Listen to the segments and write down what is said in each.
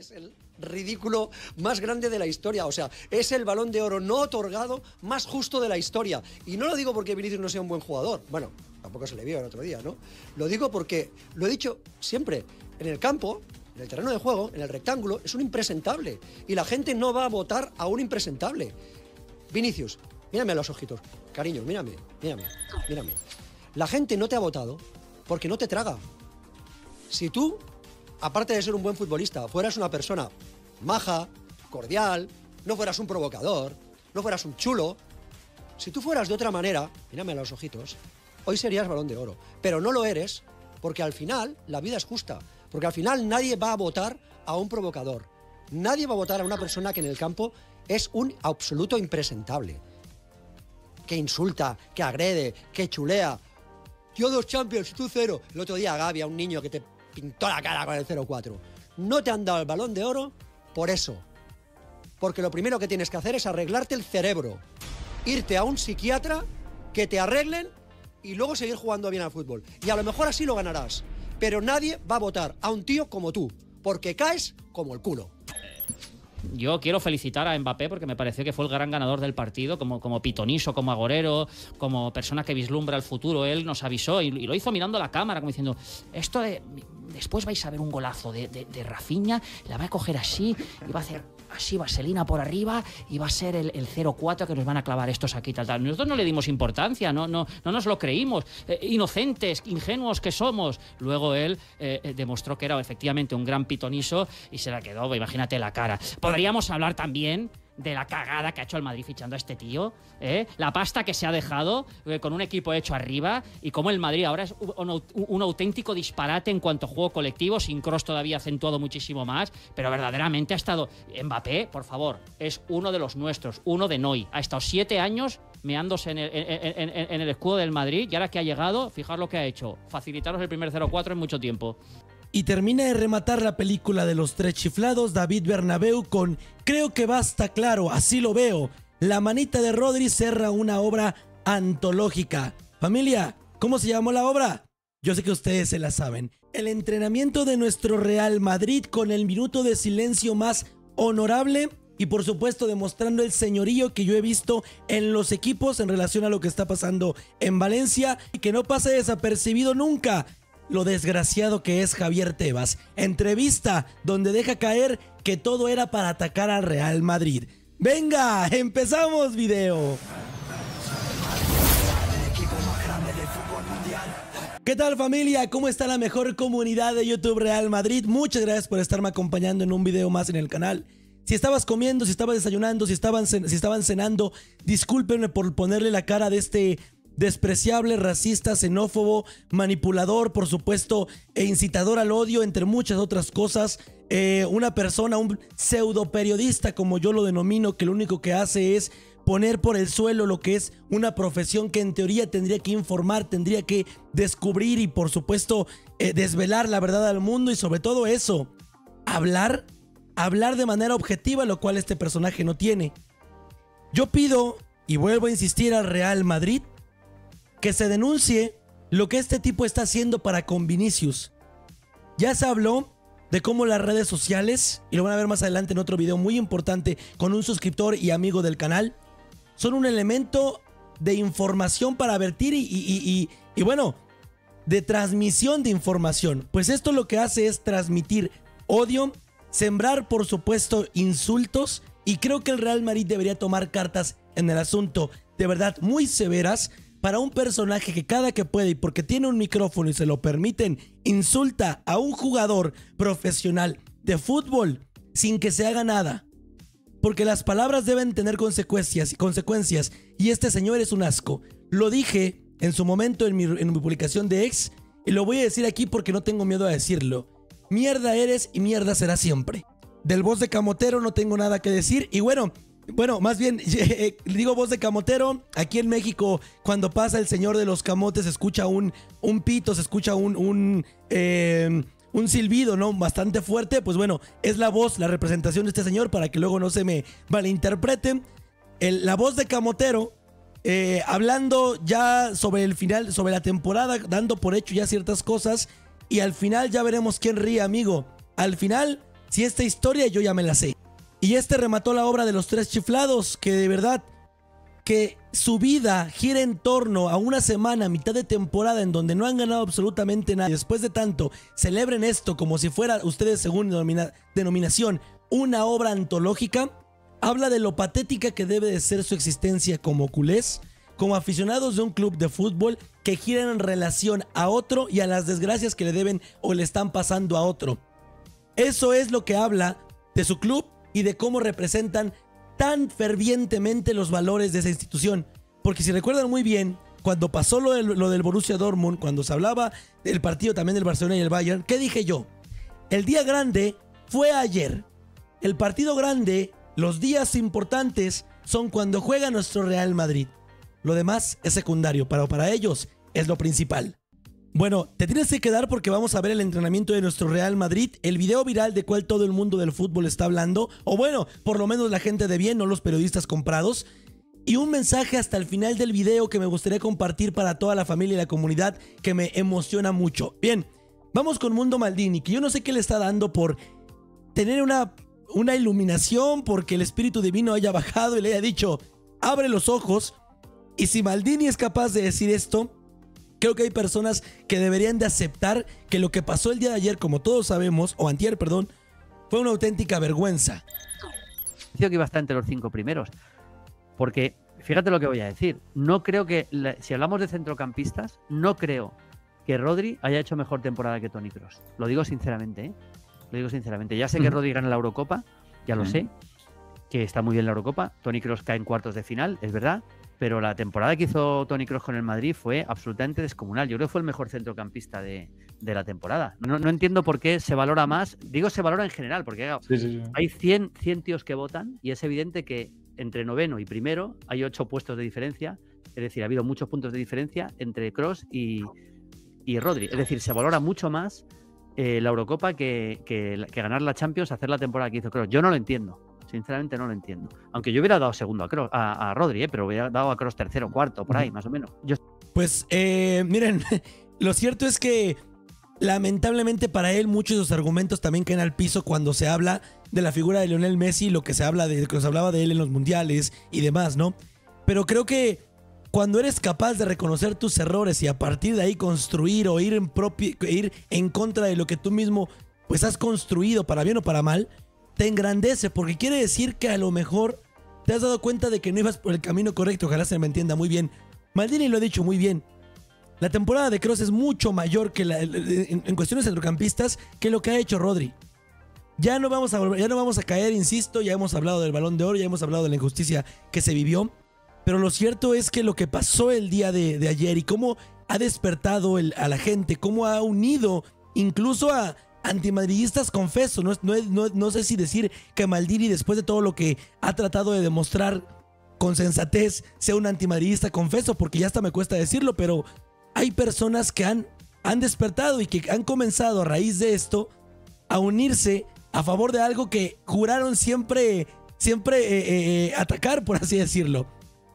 Es el ridículo más grande de la historia. O sea, es el balón de oro no otorgado más justo de la historia. Y no lo digo porque Vinicius no sea un buen jugador. Bueno, tampoco se le vio el otro día, ¿no? Lo digo porque, lo he dicho siempre, en el campo, en el terreno de juego, en el rectángulo, es un impresentable. Y la gente no va a votar a un impresentable. Vinicius, mírame a los ojitos. Cariño, mírame, mírame, mírame. La gente no te ha votado porque no te traga. Si tú aparte de ser un buen futbolista, fueras una persona maja, cordial, no fueras un provocador, no fueras un chulo, si tú fueras de otra manera, mírame a los ojitos, hoy serías balón de oro. Pero no lo eres porque al final la vida es justa. Porque al final nadie va a votar a un provocador. Nadie va a votar a una persona que en el campo es un absoluto impresentable. Que insulta, que agrede, que chulea. Yo dos champions, tú cero. El otro día Gaby, a un niño que te pintó la cara con el 0-4. No te han dado el balón de oro por eso. Porque lo primero que tienes que hacer es arreglarte el cerebro. Irte a un psiquiatra que te arreglen y luego seguir jugando bien al fútbol. Y a lo mejor así lo ganarás. Pero nadie va a votar a un tío como tú. Porque caes como el culo. Yo quiero felicitar a Mbappé porque me pareció que fue el gran ganador del partido, como, como pitoniso, como agorero, como persona que vislumbra el futuro. Él nos avisó y, lo hizo mirando la cámara, como diciendo, esto de, después vais a ver un golazo de, de, de Rafinha, la va a coger así y va a hacer así vaselina por arriba y va a ser el, el 0-4 que nos van a clavar estos aquí, tal, tal. Nosotros no le dimos importancia, no, no, no nos lo creímos. Eh, inocentes, ingenuos que somos. Luego él eh, eh, demostró que era efectivamente un gran pitoniso y se la quedó, imagínate la cara. Podríamos hablar también de la cagada que ha hecho el Madrid fichando a este tío, ¿eh? la pasta que se ha dejado eh, con un equipo hecho arriba y cómo el Madrid ahora es un, auténtico disparate en cuanto a juego colectivo, sin Cross todavía acentuado muchísimo más, pero verdaderamente ha estado Mbappé, por favor, es uno de los nuestros, uno de Noy, ha estado siete años meándose en el, en, en, el escudo del Madrid y ahora que ha llegado, fijaros lo que ha hecho, facilitaros el primer 0-4 en mucho tiempo. Y termina de rematar la película de los tres chiflados David Bernabeu con Creo que basta claro, así lo veo. La manita de Rodri cerra una obra antológica. Familia, ¿cómo se llamó la obra? Yo sé que ustedes se la saben. El entrenamiento de nuestro Real Madrid con el minuto de silencio más honorable y por supuesto demostrando el señorío que yo he visto en los equipos en relación a lo que está pasando en Valencia y que no pase desapercibido nunca lo desgraciado que es Javier Tebas. Entrevista donde deja caer que todo era para atacar al Real Madrid. Venga, empezamos video. ¿Qué tal familia? ¿Cómo está la mejor comunidad de YouTube Real Madrid? Muchas gracias por estarme acompañando en un video más en el canal. Si estabas comiendo, si estabas desayunando, si estaban, si estaban cenando, discúlpenme por ponerle la cara de este despreciable, racista, xenófobo, manipulador, por supuesto, e incitador al odio, entre muchas otras cosas. Eh, una persona, un pseudo periodista, como yo lo denomino, que lo único que hace es poner por el suelo lo que es una profesión que en teoría tendría que informar, tendría que descubrir y por supuesto eh, desvelar la verdad al mundo y sobre todo eso, hablar, hablar de manera objetiva, lo cual este personaje no tiene. Yo pido y vuelvo a insistir al Real Madrid que se denuncie lo que este tipo está haciendo para con Vinicius. Ya se habló de cómo las redes sociales, y lo van a ver más adelante en otro video muy importante con un suscriptor y amigo del canal, son un elemento de información para vertir y, y, bueno, de transmisión de información. Pues esto lo que hace es transmitir odio, sembrar por supuesto insultos y creo que el Real Madrid debería tomar cartas en el asunto de verdad muy severas para un personaje que cada que puede y porque tiene un micrófono y se lo permiten, insulta a un jugador profesional de fútbol sin que se haga nada. Porque las palabras deben tener consecuencias y consecuencias y este señor es un asco. Lo dije en su momento en mi, en mi publicación de ex y lo voy a decir aquí porque no tengo miedo a decirlo. Mierda eres y mierda será siempre. Del voz de Camotero no tengo nada que decir y bueno, bueno, más bien, eh, digo voz de camotero. Aquí en México, cuando pasa el señor de los camotes, se escucha un, un pito, se escucha un, un, un silbido, ¿no? Bastante fuerte. Pues bueno, es la voz, la representación de este señor para que luego no se me malinterpreten. La voz de camotero, eh, hablando ya sobre el final, sobre la temporada, dando por hecho ya ciertas cosas. Y al final ya veremos quién ríe, amigo. Al final Si esta historia yo ya me la sé. Y este remató la obra de los tres chiflados, que de verdad que su vida gira en torno a una semana, mitad de temporada, en donde no han ganado absolutamente nada. Y después de tanto, celebren esto como si fuera, ustedes según denominación, una obra antológica. Habla de lo patética que debe de ser su existencia como culés, como aficionados de un club de fútbol que giran en relación a otro y a las desgracias que le deben o le están pasando a otro. Eso es lo que habla de su club y de cómo representan tan fervientemente los valores de esa institución. Porque si recuerdan muy bien, cuando pasó lo del, Borussia Dortmund, cuando se hablaba del partido también del Barcelona y el Bayern, ¿qué dije yo? El día grande fue ayer. El partido grande, los días importantes, son cuando juega nuestro Real Madrid. Lo demás es secundario, pero para ellos es lo principal. Bueno, te tienes que quedar porque vamos a ver el entrenamiento de nuestro Real Madrid, el video viral de cual todo el mundo del fútbol está hablando, o bueno, por lo menos la gente de bien, no los periodistas comprados. Y un mensaje hasta el final del video que me gustaría compartir para toda la familia y la comunidad que me emociona mucho. Bien, vamos con Mundo Maldini, que yo no sé qué le está dando por tener una, una iluminación, porque el Espíritu Divino haya bajado y le haya dicho, abre los ojos. Y si Maldini es capaz de decir esto, Creo que hay personas que deberían de aceptar que lo que pasó el día de ayer, como todos sabemos, o antier, perdón, fue una auténtica vergüenza. Creo que iba a estar entre los cinco primeros. Porque, fíjate lo que voy a decir, no creo que, si hablamos de centrocampistas, no creo que Rodri haya hecho mejor temporada que Tony Cross. Lo digo sinceramente, ¿eh? Lo digo sinceramente. Ya sé que Rodri gana la Eurocopa, ya lo sé, que está muy bien la Eurocopa. Tony Cross cae en cuartos de final, es verdad pero la temporada que hizo Tony Kroos con el Madrid fue absolutamente descomunal. Yo creo que fue el mejor centrocampista de, la temporada. No, entiendo por qué se valora más. Digo, se valora en general, porque hay 100, 100 tíos que votan y es evidente que entre noveno y primero hay ocho puestos de diferencia. Es decir, ha habido muchos puntos de diferencia entre Cross y, y Rodri. Es decir, se valora mucho más eh, la Eurocopa que, que, ganar la Champions, hacer la temporada que hizo Cross. Yo no lo entiendo. Sinceramente no lo entiendo. Aunque yo hubiera dado segundo a, a, Rodri, ¿eh? pero hubiera dado a Cross tercero, cuarto, por ahí, más o menos. Pues eh, miren, lo cierto es que lamentablemente para él muchos de los argumentos también caen al piso cuando se habla de la figura de Lionel Messi, lo que se habla de que se hablaba de él en los mundiales y demás, ¿no? Pero creo que cuando eres capaz de reconocer tus errores y a partir de ahí construir o ir en propio, ir en contra de lo que tú mismo pues has construido para bien o para mal, te engrandece porque quiere decir que a lo mejor te has dado cuenta de que no ibas por el camino correcto. Ojalá se me entienda muy bien. Maldini lo ha dicho muy bien. La temporada de Cross es mucho mayor que la, en, cuestiones centrocampistas que lo que ha hecho Rodri. Ya no, vamos a, ya no vamos a caer, insisto, ya hemos hablado del balón de oro, ya hemos hablado de la injusticia que se vivió. Pero lo cierto es que lo que pasó el día de, ayer y cómo ha despertado a la gente, cómo ha unido incluso a, antimadridistas confeso, no, no, no, sé si decir que Maldini después de todo lo que ha tratado de demostrar con sensatez sea un antimadridista confeso, porque ya hasta me cuesta decirlo, pero hay personas que han, han despertado y que han comenzado a raíz de esto a unirse a favor de algo que juraron siempre, siempre eh, eh, eh, atacar, por así decirlo.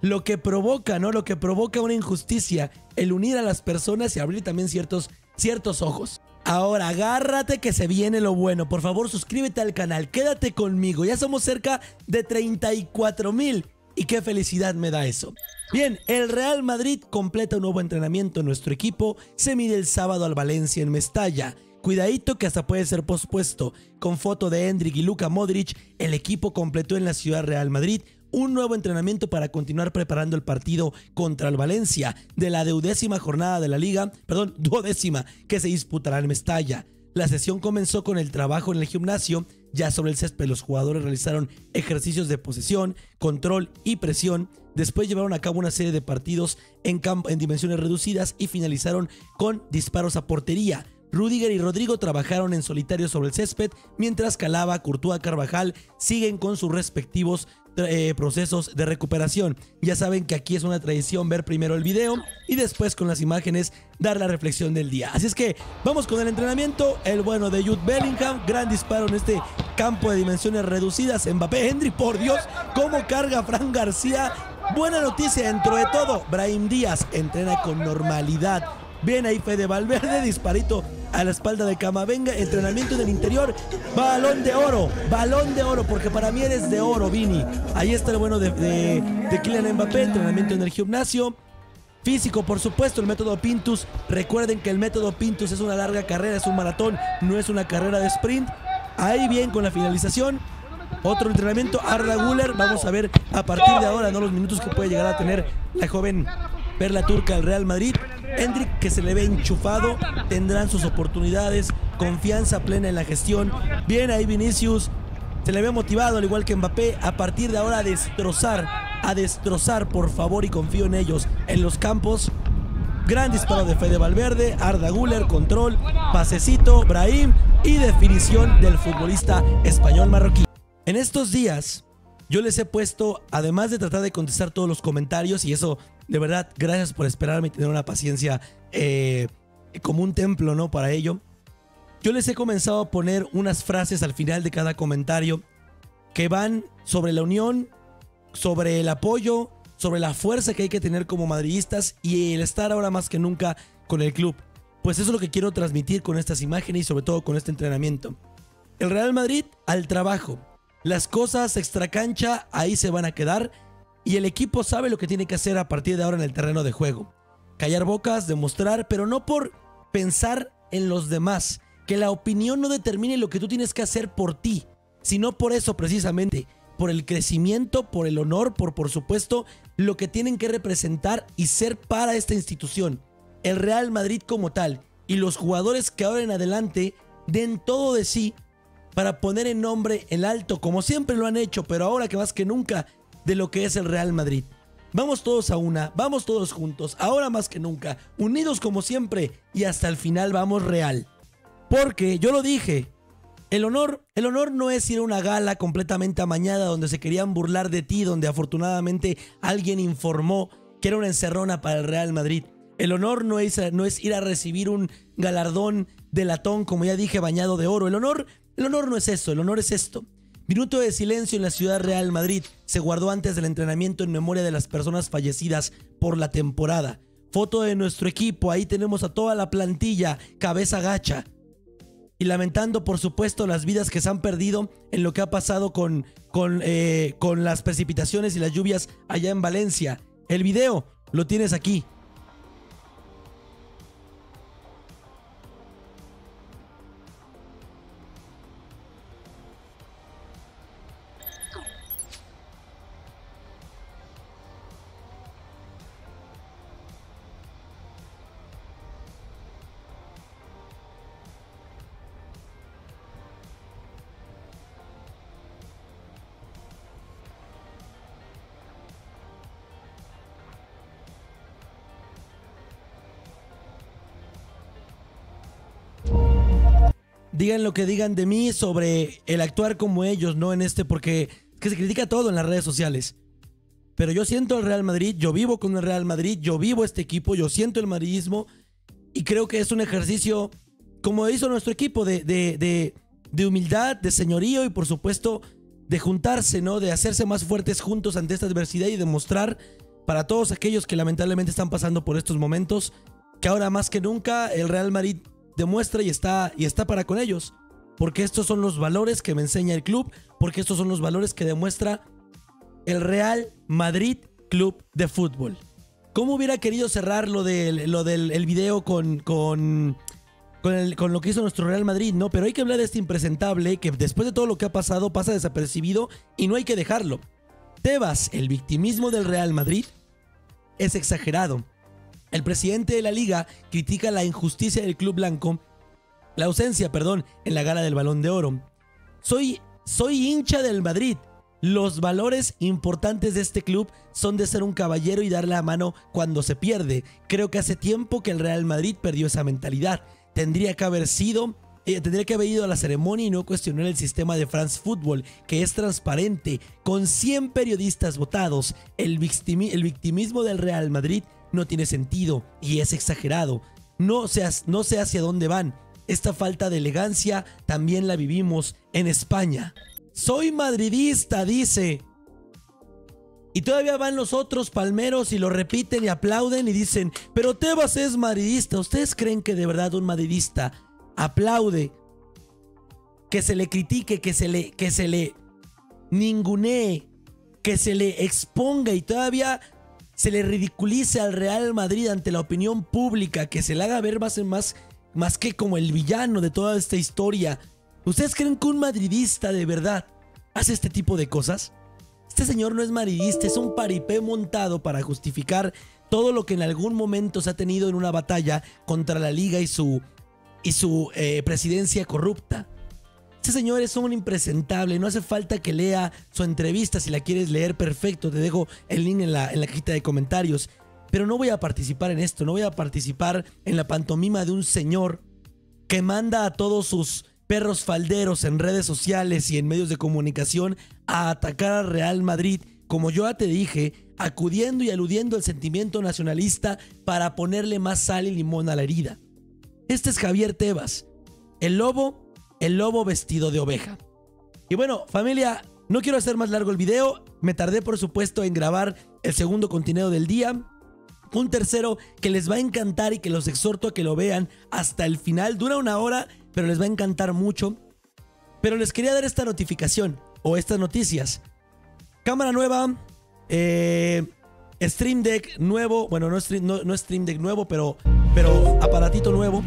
Lo que provoca, ¿no? Lo que provoca una injusticia, el unir a las personas y abrir también ciertos, ciertos ojos. Ahora, agárrate que se viene lo bueno. Por favor, suscríbete al canal. Quédate conmigo. Ya somos cerca de 34 mil. Y qué felicidad me da eso. Bien, el Real Madrid completa un nuevo entrenamiento en nuestro equipo. Se mide el sábado al Valencia en Mestalla. Cuidadito que hasta puede ser pospuesto. Con foto de Hendrik y Luka Modric, el equipo completó en la ciudad Real Madrid un nuevo entrenamiento para continuar preparando el partido contra el Valencia de la deudécima jornada de la liga, perdón, duodécima, que se disputará en Mestalla. La sesión comenzó con el trabajo en el gimnasio. Ya sobre el césped los jugadores realizaron ejercicios de posesión, control y presión. Después llevaron a cabo una serie de partidos en, en dimensiones reducidas y finalizaron con disparos a portería. Rudiger y Rodrigo trabajaron en solitario sobre el césped, mientras Calaba, Courtois, Carvajal siguen con sus respectivos eh, procesos de recuperación. Ya saben que aquí es una tradición ver primero el video y después con las imágenes dar la reflexión del día. Así es que vamos con el entrenamiento. El bueno de Jude Bellingham, gran disparo en este campo de dimensiones reducidas. Mbappé, Henry, por Dios, cómo carga Fran García. Buena noticia dentro de todo. Brahim Díaz entrena con normalidad. Bien ahí Fede Valverde, disparito a la espalda de Camavenga, entrenamiento en el interior, balón de oro, balón de oro, porque para mí eres de oro, Vini. Ahí está el bueno de, de, de Kylian Mbappé, entrenamiento en el gimnasio. Físico, por supuesto, el método Pintus. Recuerden que el método Pintus es una larga carrera, es un maratón, no es una carrera de sprint. Ahí bien con la finalización. Otro entrenamiento, Arda Guller. Vamos a ver a partir de ahora, ¿no? Los minutos que puede llegar a tener la joven Perla Turca del Real Madrid. Hendrik, que se le ve enchufado, tendrán sus oportunidades, confianza plena en la gestión. Bien ahí Vinicius, se le ve motivado, al igual que Mbappé, a partir de ahora a destrozar, a destrozar, por favor, y confío en ellos, en los campos. Gran disparo de Fede Valverde, Arda Guller, control, pasecito, Brahim y definición del futbolista español marroquí. En estos días, yo les he puesto, además de tratar de contestar todos los comentarios, y eso, de verdad, gracias por esperarme y tener una paciencia eh, como un templo, ¿no? Para ello. Yo les he comenzado a poner unas frases al final de cada comentario que van sobre la unión, sobre el apoyo, sobre la fuerza que hay que tener como madridistas y el estar ahora más que nunca con el club. Pues eso es lo que quiero transmitir con estas imágenes y sobre todo con este entrenamiento. El Real Madrid al trabajo. Las cosas extracancha ahí se van a quedar y el equipo sabe lo que tiene que hacer a partir de ahora en el terreno de juego. Callar bocas, demostrar, pero no por pensar en los demás, que la opinión no determine lo que tú tienes que hacer por ti, sino por eso precisamente, por el crecimiento, por el honor, por por supuesto lo que tienen que representar y ser para esta institución, el Real Madrid como tal, y los jugadores que ahora en adelante den todo de sí para poner en nombre el alto, como siempre lo han hecho, pero ahora que más que nunca, de lo que es el Real Madrid. Vamos todos a una, vamos todos juntos, ahora más que nunca, unidos como siempre y hasta el final vamos real. Porque yo lo dije, el honor, el honor no es ir a una gala completamente amañada donde se querían burlar de ti, donde afortunadamente alguien informó que era una encerrona para el Real Madrid. El honor no es, no es ir a recibir un galardón de latón, como ya dije, bañado de oro. El honor, el honor no es eso, el honor es esto. Minuto de silencio en la ciudad Real Madrid se guardó antes del entrenamiento en memoria de las personas fallecidas por la temporada. Foto de nuestro equipo, ahí tenemos a toda la plantilla, cabeza gacha y lamentando por supuesto las vidas que se han perdido en lo que ha pasado con, con, eh, con las precipitaciones y las lluvias allá en Valencia. El video lo tienes aquí. Digan lo que digan de mí sobre el actuar como ellos, no en este, porque es que se critica todo en las redes sociales. Pero yo siento el Real Madrid, yo vivo con el Real Madrid, yo vivo este equipo, yo siento el madridismo y creo que es un ejercicio, como hizo nuestro equipo, de, de, de, humildad, de señorío y por supuesto de juntarse, ¿no? De hacerse más fuertes juntos ante esta adversidad y demostrar para todos aquellos que lamentablemente están pasando por estos momentos que ahora más que nunca el Real Madrid demuestra y está, y está para con ellos. Porque estos son los valores que me enseña el club, porque estos son los valores que demuestra el Real Madrid Club de Fútbol. ¿Cómo hubiera querido cerrar lo del, lo del el video con, con, con, con, lo que hizo nuestro Real Madrid? No, pero hay que hablar de este impresentable que después de todo lo que ha pasado pasa desapercibido y no hay que dejarlo. Tebas, el victimismo del Real Madrid, es exagerado. El presidente de la liga critica la injusticia del club blanco, la ausencia, perdón, en la gala del balón de oro. Soy, soy hincha del Madrid. Los valores importantes de este club son de ser un caballero y dar la mano cuando se pierde. Creo que hace tiempo que el Real Madrid perdió esa mentalidad. Tendría que haber sido eh, tendría que haber ido a la ceremonia y no cuestionar el sistema de France Football, que es transparente, con 100 periodistas votados. El, el victimismo del Real Madrid no tiene sentido y es exagerado. No sé, no sé hacia dónde van. Esta falta de elegancia también la vivimos en España. Soy madridista, dice. Y todavía van los otros palmeros y lo repiten y aplauden y dicen, pero Tebas es madridista. ¿Ustedes creen que de verdad un madridista aplaude que se le critique, que se le, que se le ningunee, que se le exponga y todavía se le ridiculice al Real Madrid ante la opinión pública, que se le haga ver más, más, más que como el villano de toda esta historia. ¿Ustedes creen que un madridista de verdad hace este tipo de cosas? Este señor no es madridista, es un paripé montado para justificar todo lo que en algún momento se ha tenido en una batalla contra la liga y su, y su eh, presidencia corrupta. Este señor es un impresentable, no hace falta que lea su entrevista, si la quieres leer perfecto, te dejo el link en la, en la cajita de comentarios. Pero no voy a participar en esto, no voy a participar en la pantomima de un señor que manda a todos sus perros falderos en redes sociales y en medios de comunicación a atacar al Real Madrid, como yo ya te dije, acudiendo y aludiendo al sentimiento nacionalista para ponerle más sal y limón a la herida. Este es Javier Tebas, el lobo el lobo vestido de oveja. Y bueno, familia, no quiero hacer más largo el video. Me tardé, por supuesto, en grabar el segundo contenido del día. Un tercero que les va a encantar y que los exhorto a que lo vean hasta el final. Dura una hora, pero les va a encantar mucho. Pero les quería dar esta notificación o estas noticias. Cámara nueva, eh, Stream Deck nuevo, bueno, no, stream, Stream Deck nuevo, pero, pero aparatito nuevo.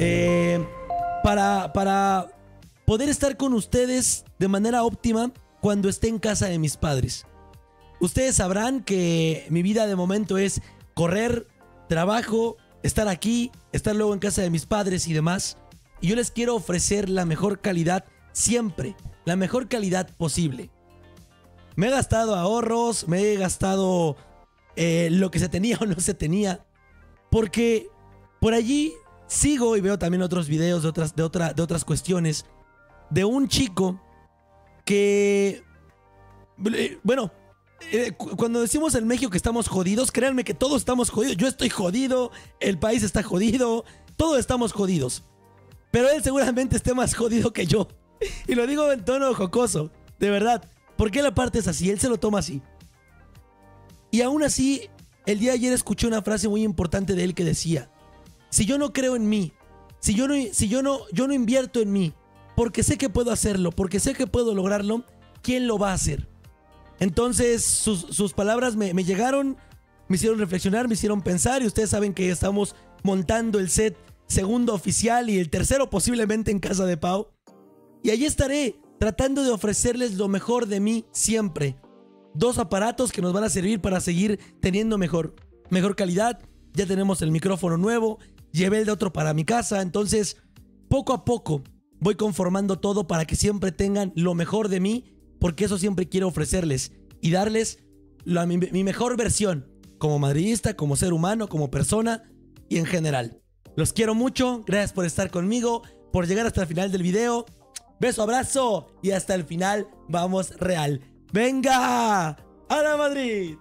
Eh, para, para poder estar con ustedes de manera óptima cuando esté en casa de mis padres. Ustedes sabrán que mi vida de momento es correr, trabajo, estar aquí, estar luego en casa de mis padres y demás. Y yo les quiero ofrecer la mejor calidad siempre, la mejor calidad posible. Me he gastado ahorros, me he gastado eh, lo que se tenía o no se tenía. Porque por allí sigo y veo también otros videos de otras, de, otra, de otras cuestiones de un chico que, eh, bueno, eh, cuando decimos en México que estamos jodidos, créanme que todos estamos jodidos. Yo estoy jodido, el país está jodido, todos estamos jodidos. Pero él seguramente esté más jodido que yo. Y lo digo en tono jocoso, de verdad. Porque la parte es así, él se lo toma así. Y aún así, el día de ayer escuché una frase muy importante de él que decía, si yo no creo en mí, si yo no, si yo no, yo no invierto en mí, porque sé que puedo hacerlo, porque sé que puedo lograrlo, ¿quién lo va a hacer? Entonces sus, palabras me, llegaron, me hicieron reflexionar, me hicieron pensar y ustedes saben que estamos montando el set segundo oficial y el tercero posiblemente en casa de Pau. Y allí estaré tratando de ofrecerles lo mejor de mí siempre. Dos aparatos que nos van a servir para seguir teniendo mejor, mejor calidad. Ya tenemos el micrófono nuevo, llevé el de otro para mi casa. Entonces, poco a poco voy conformando todo para que siempre tengan lo mejor de mí, porque eso siempre quiero ofrecerles y darles mi, mi mejor versión como madridista, como ser humano, como persona y en general. Los quiero mucho, gracias por estar conmigo, por llegar hasta el final del video. Beso, abrazo y hasta el final vamos real. ¡Venga! ¡A la Madrid!